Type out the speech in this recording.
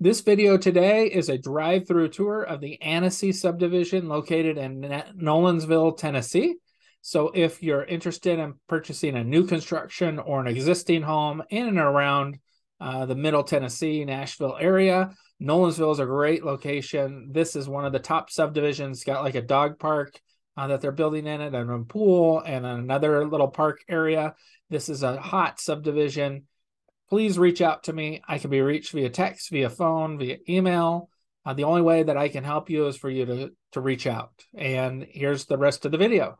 This video today is a drive-through tour of the Annecy subdivision located in Nolensville, Tennessee. So if you're interested in purchasing a new construction or an existing home in and around uh, the Middle Tennessee, Nashville area, Nolensville is a great location. This is one of the top subdivisions. It's got like a dog park uh, that they're building in it, and a pool, and another little park area. This is a hot subdivision please reach out to me. I can be reached via text, via phone, via email. Uh, the only way that I can help you is for you to, to reach out. And here's the rest of the video.